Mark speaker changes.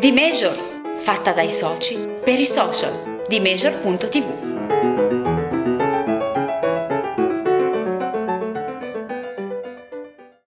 Speaker 1: The fatta dai soci per i social Dimeasure.tv